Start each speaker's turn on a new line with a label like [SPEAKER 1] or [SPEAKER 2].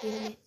[SPEAKER 1] qu